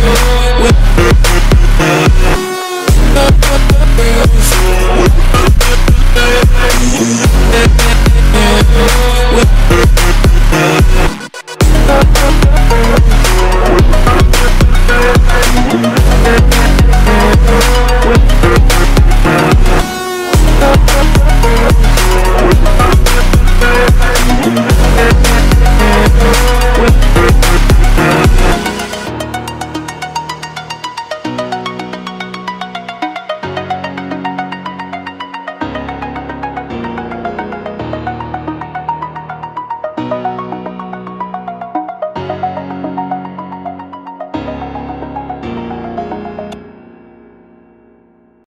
Yeah.